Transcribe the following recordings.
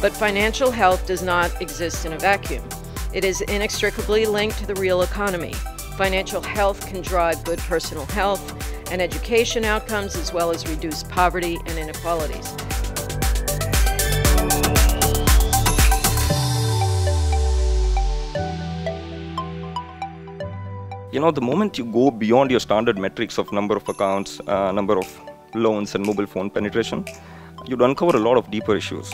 But financial health does not exist in a vacuum. It is inextricably linked to the real economy. Financial health can drive good personal health and education outcomes as well as reduce poverty and inequalities. You know, the moment you go beyond your standard metrics of number of accounts, uh, number of loans, and mobile phone penetration, you'd uncover a lot of deeper issues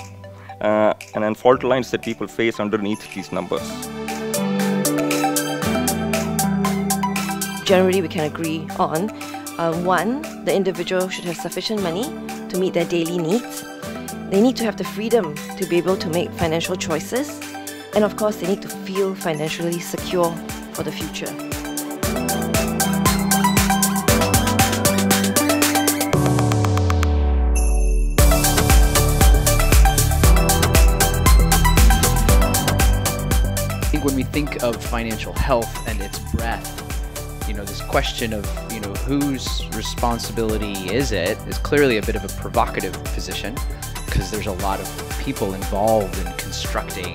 uh, and then fault lines that people face underneath these numbers. Generally, we can agree on uh, one, the individual should have sufficient money to meet their daily needs. They need to have the freedom to be able to make financial choices. And of course, they need to feel financially secure for the future. Think when we think of financial health and its breadth, you know, this question of, you know, whose responsibility is it is clearly a bit of a provocative position because there's a lot of people involved in constructing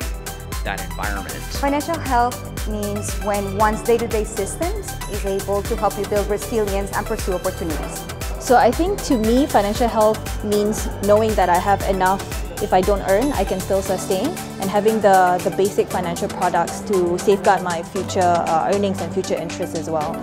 that environment. Financial health means when one's day-to-day systems is able to help you build resilience and pursue opportunities. So I think to me, financial health means knowing that I have enough if I don't earn, I can still sustain, and having the, the basic financial products to safeguard my future uh, earnings and future interests as well.